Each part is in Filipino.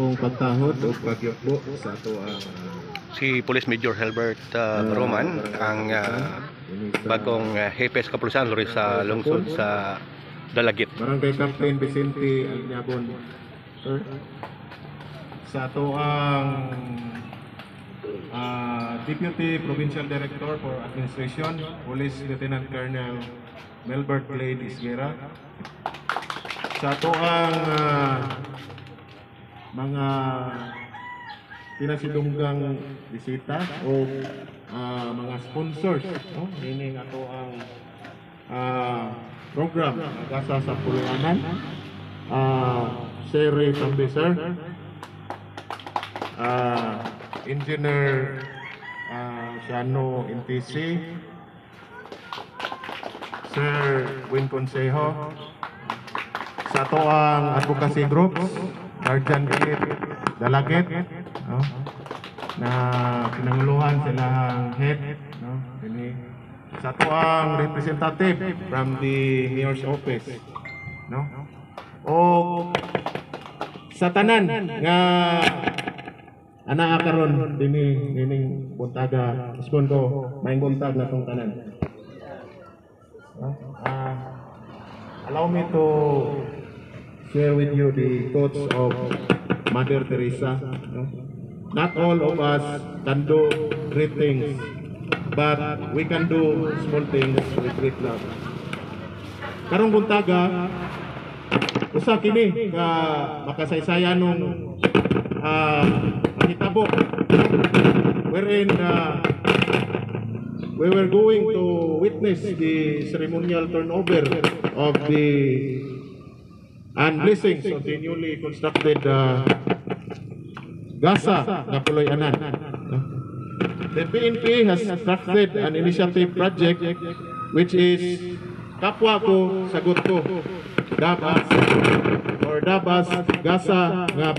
akong pagtahod o pagyukbo sa ato ang Si Police Major Helbert uh, Roman ang uh, bagong uh, Hepes Kapulisan Lori sa lungsod sa Dalagit. Barangay Captain Vicente Alnyabon. Sir, sa ato ang ah, Deputy Provincial Director for Administration, Police Lieutenant Colonel Melbert Glade Isguera. Sa ato ang ah, mga pinasidunggang bisita o ah, mga sponsors, no? Meaning ato ang ah, program Agasa sa Pulanan. Ah, Sherry Tambisar. Ah, Engineer ah, Shano NTC. Sir Win Consejo. Sa to ang advocacy groups, Guardian Elite Dalagit, no? na pinanguluhan silang head, no? Sa to ang representative from the mayor's office, no? O sa tanan nga ana karon dini dining buntaga iskon ko maing buntag na tong tanan. No? Ah, allow me to share with you the thoughts of Mother Teresa. No? Not all of us can do great things, but we can do small things with great love. Karong buntaga, usa kini ka makasaysayan nung uh, hitabo wherein uh, we were going to witness the ceremonial turnover of the and blessings of the newly constructed uh, Gaza na. The PNP has started an initiative project which is Kapwa ko, sagot ko. Dabas or Dabas Gaza nga.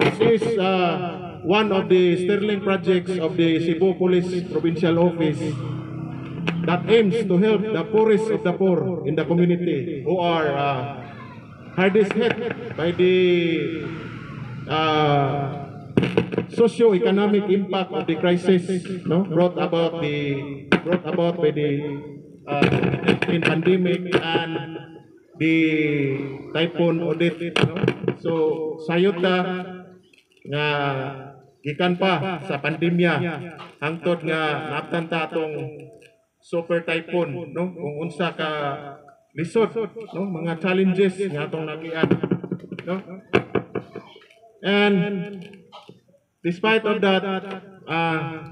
This is uh, one of the sterling projects of the Cebu Police Provincial Office that aims to help the poorest of the poor in the community who are uh, hardest hit by the uh, socio-economic impact of the crisis no? Brought about the brought about by the uh, COVID-19 pandemic and the typhoon audit no? So sayot ta nga gikan pa sa pandemya hangtod nga naabtan ta atong super typhoon no? kung unsa ka lisod no? mga challenges nga atong nagian no? and despite of that uh,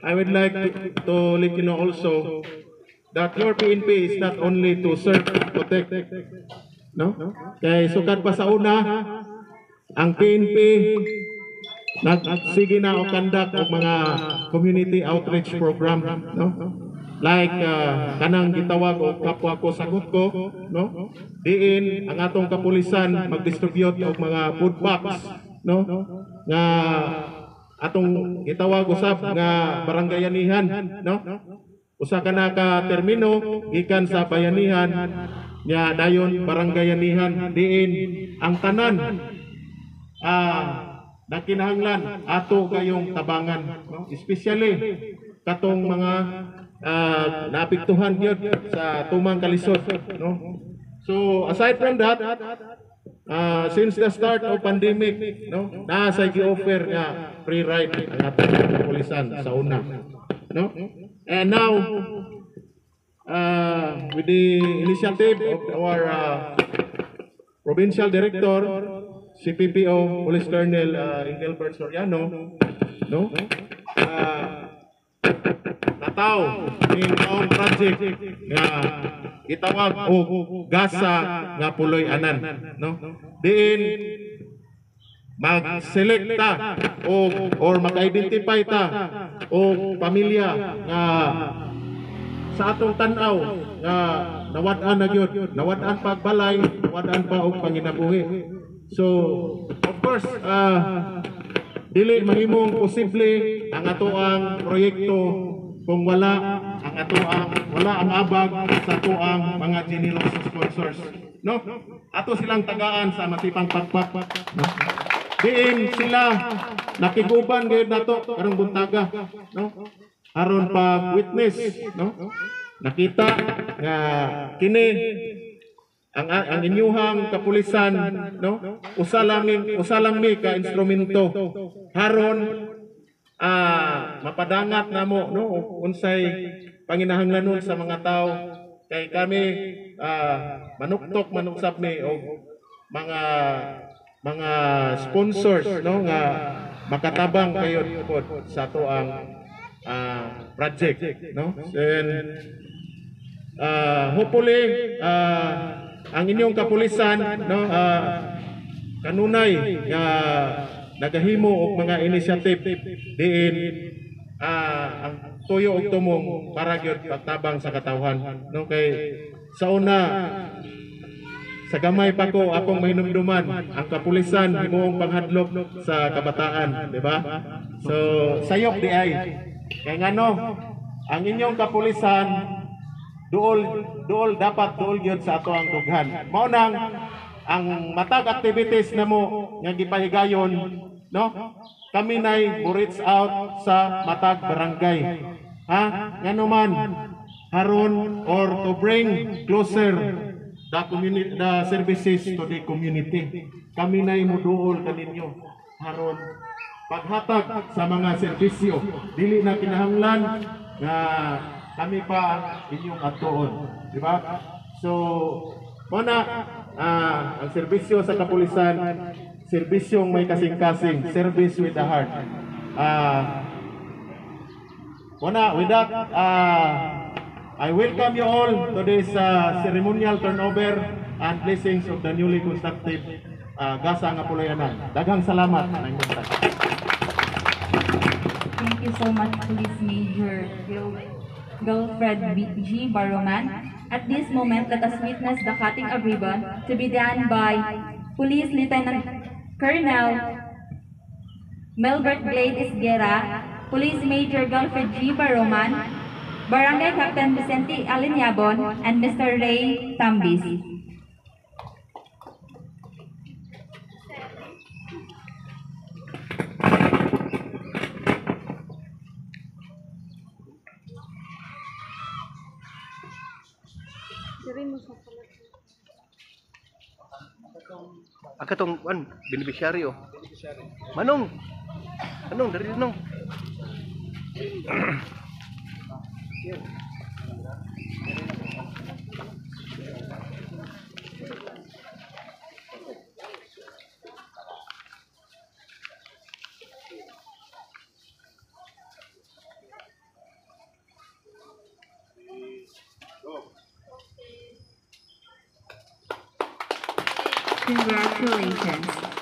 I would like to, to let you know also that your PNP is not only to serve and protect no? Kay sukat pa sa una ang PNP nagsige na o conduct og mga community outreach program no like uh, kanang gitawag og kapwa ko sagot ko no? Diin ang atong kapulisan magdistribute og mga food box no? Nga atong gitawag usab nga barangayanihan no? Usa ka na ka termino gikan sa bayanihan nya dayon barangayanihan diin ang tanan ah nakinahanglan ato kayong tabangan especially katong mga uh, naapektuhan gyud sa tumang kalisod no? So aside from that uh, since the start of pandemic no? Naa sa gi-offer nga free ride ang atong kapulisan sa una no? And now uh, with the initiative of our uh, provincial director CPPO Police Colonel uh, Engelbert Soriano no? Uh, nataw ning maong project nga gitawag og gasa nga puloy anan no? Diin magselekta o or mag-identify ta o pamilya nga sa atong tan-aw nga nawad-an na gyud nawad-an pagbalay nawad-an pa og panginabuhi. So of course uh, dili mahimong posible ang ato ang proyekto kung wala ang ato ang wala ang abag sa ato ang mga generous sponsors no? Ato silang tagaan sa matipang pakpak, no? Diin sila nakiguban gayud nato karong buntaga, no? Aron pag witness, no? Nakita nga kini ang ang inyuhang kapulisan no usa lang usa lang mi ka instrumento haron ah mapadangat namo no? Unsay panginahanglanon sa mga tao. Kay kami ah manuktok manusab mi og mga mga sponsors no? Nga makatabang kayo pod sa to ang ah, project no? And uh, hopefully uh, ang inyong kapulisan no? Ah, kanunay nga nagahimo og mga initiative diin ah, ang tuyo og tumong para gyud pagtabang sa katawhan. No kay sa una sa gamay pa ko akong mahinumduman ang kapulisan himuong panghadlok sa kabataan di ba? So sayop di ay. Kay ngano ang inyong kapulisan duol duol dapat duol gyud sa ato ang dughan. Mao nang ang matag activities namo nga gipahigayon no? Kami nay reach out sa matag barangay. Ha? Ngano man haron or to bring closer the community the services to the community. Kami nay moduol kaninyo haron paghatag sa mga serbisyo dili na kinahanglan nga kami pa inyong atuon di ba? So muna ah, ang serbisyo sa kapulisan serbisyong may kasing-kasing service with the heart ah muna with that ah, I welcome you all to this uh, ceremonial turnover and blessings of the newly constructed uh, Gasa nga Pulayanan. Daghang salamat. Thank you so much, Police Major Gil- Gilfred G. Baroman. At this moment, let us witness the cutting of ribbon to be done by Police Lieutenant Colonel Melbert Glade Isguera, Police Major Gilfred G. Baroman, Barangay Captain Vicente Alinyabon, and Mr. Ray Tambis. Ang katong an beneficiary oh. Manong. Manong dari nong. Congratulations.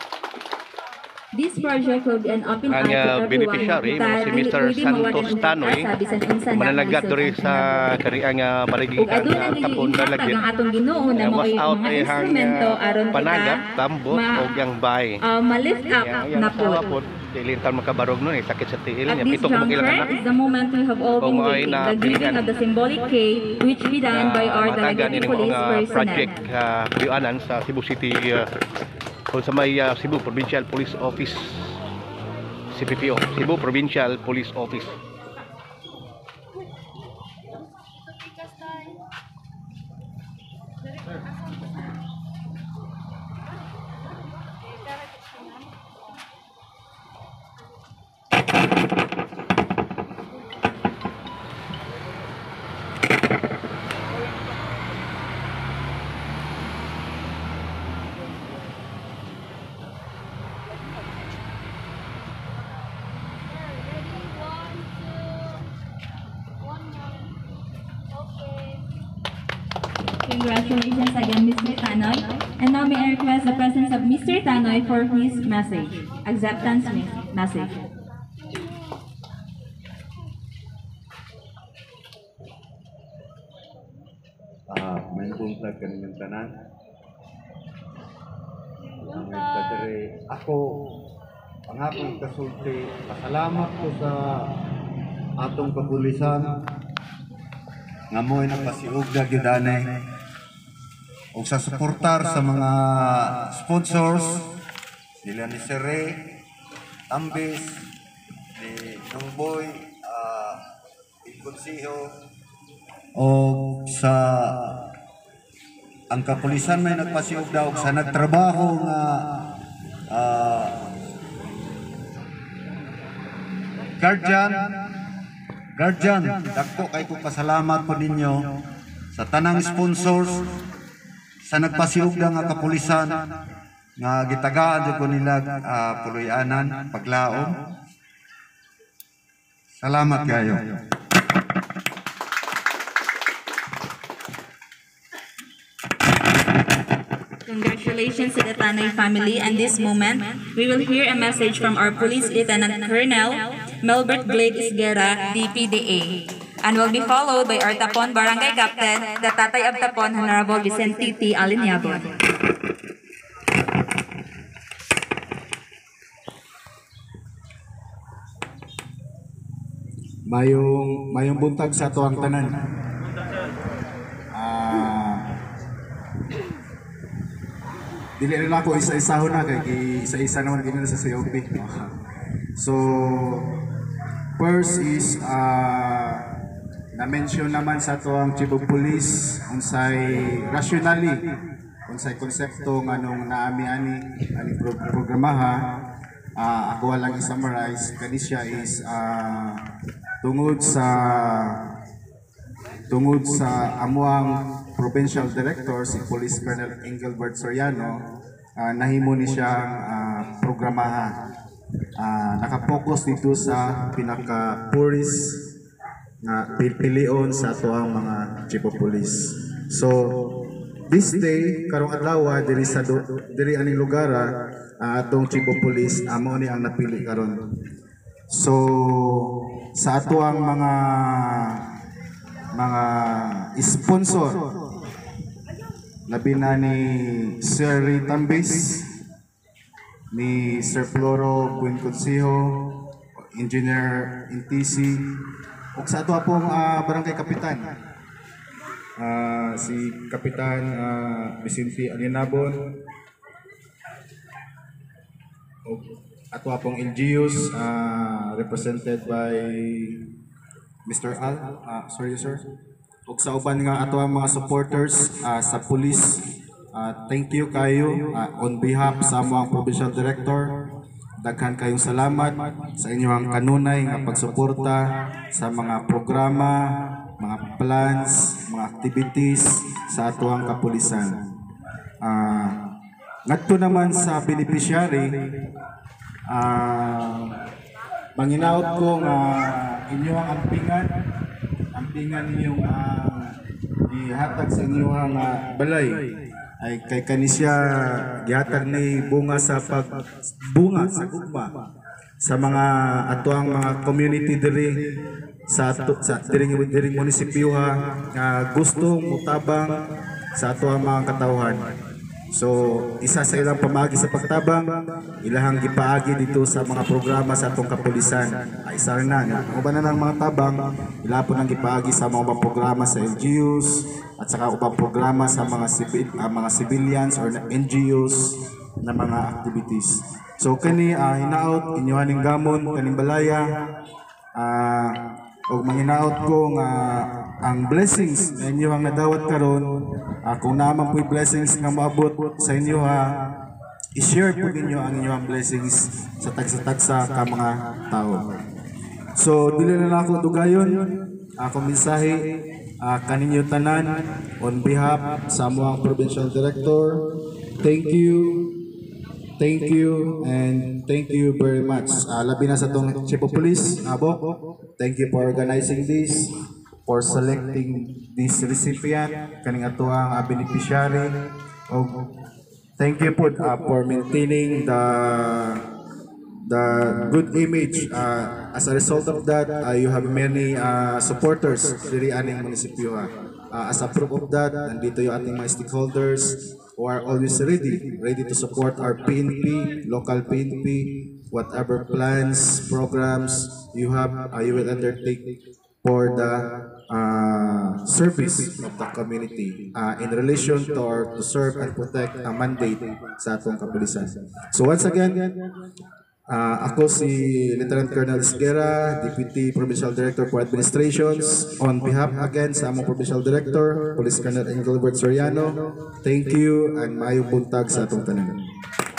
This project will be an open Ang, uh, everyone beneficiary, mo si Mr. Santos Tanoy, ang diri sa kariang uh, nga dili tapon dalagit. ang atong Ginoo na Uh, was out ay hang uh, panagat, tambot ma o yang bay. uh, ma-lift up na po. taon makabarog nun, eh, sakit sa tiil niya. this Pito ko ilang anak. the moment we have all been waiting, the giving of the symbolic cake which be done by our delegated police mga personnel. project uh, sa Cebu City uh, kung sa may uh, Cebu Provincial Police Office CPPO Cebu Provincial Police Office Congratulations again, Mr. Tanoy. And now may I request the presence of Mr. Tanoy for his message, acceptance me- message. Ah, may buntag kanilang tanan. Ako ang akong kasulti, pasalamat ko sa atong kapulisan nga mo na pasiugda gyud anay o sa suportar sa mga sponsors sila ni Sir Ray, Ambis, ni Nungboy, uh, Inconsiho, o sa ang kapulisan may nagpasiog daw sa nagtrabaho nga ah, guardian. Guardian dako kay ko pasalamat po ninyo sa tanang sponsors sa nagpasiog daw nga kapulisan nga gitagaan ko nila ah, puluyanan paglaom salamat kayo Congratulations to the Tanay family. And this moment, we will hear a message from our Police Lieutenant Colonel Melbert Blake Isguera, DPDA. And will be followed by our Tapon Barangay Captain, the Tatay of Tapon, Honorable Vicente T. Alinyabon. mayong mayong buntag sa ato ang tanan. Ah Dili na ako isa-isahon na kay isa-isa naman gina sa COP. So first is uh, na-mention naman sa ato ang Chief of Police unsay rationally unsay konsepto nganong naami ani ani pro- programaha. Ah, ako lang i-summarize. Kani is ah, tungod sa tungod sa amuang provincial director si Police Colonel Engelbert Soriano ah, nahimo ni siya ah, programaha. Ah, nakapokus dito sa pinaka poorest nga pilion sa tuang mga chief of police. So this day karong adlaw ah, diri sa do, diri aning lugar ah, atong chief of police amo ni ang napili karon. So sa ato ang mga mga sponsor labi na ni Sir Ray Tambis ni Sir Floro Buenconsiho Engineer Intisi ug sa ato pong ah, barangay kapitan ah, si Kapitan ah, Vicente Alinabon ug ato pong LGUs ah, represented by Mr. Al, ah, sorry sir. Ug sa uban nga ato ang mga supporters ah, sa police, ah, thank you kayo ah, on behalf sa among provincial director. Daghan kayong salamat sa inyong kanunay nga pagsuporta sa mga programa, mga plans, mga activities sa ato ang kapulisan. Ah, ngadto naman sa beneficiary, ah, Manginaot ko nga inyo ang ampingan, ampingan ninyong ang ihatag sa inyo ang ah, balay ay kay kanisya gihatag ni bunga sa pag bunga sa gugma sa mga ato ang mga community diri sa ato, sa diri diri munisipyo ha nga gusto mutabang sa ato ang mga katawhan. So, isa sa ilang pamagi sa pagtabang, ilahang gipaagi dito sa mga programa sa atong kapulisan. Ay, na. Ang uban ng mga tabang, ila po nang gipaagi sa mga programa sa LGUs, at saka ubang programa sa mga, civil, ah, mga civilians or NGOs na mga activities. So, kani uh, hinaot, inyohaning gamon, kaning balaya, ah o manginaot ko nga ang blessings na inyo ang nadawat karon. Uh, kung naman po'y blessings nga maabot sa inyo ha i-share po ninyo ang inyong blessings sa tagsa-tagsa ka mga tao. So dili na ako dugayon. Ako mensahe uh, kaninyo tanan on behalf sa mga provincial director. Thank you Thank you and thank you very much. Uh, labi na sa tong Chief of Police, Abo. Thank you for organizing this, for selecting this recipient, kaning ato ang uh, beneficiary. O thank you po uh, for maintaining the the good image. Uh, as a result of that, uh, you have many uh, supporters diri aning munisipyo. Uh, as a proof of that, nandito yung ating mga stakeholders who are always ready, ready to support our PNP, local PNP, whatever plans, programs you have, uh, you will undertake for the uh, service of the community uh, in relation to or to serve and protect a mandate sa atong kapulisan. So once again, uh, ako si Lieutenant Colonel Esguera, Deputy Provincial Director for Administrations. On behalf again sa among Provincial Director, Police Colonel Engelbert Soriano, thank you and maayong buntag sa atong tanan.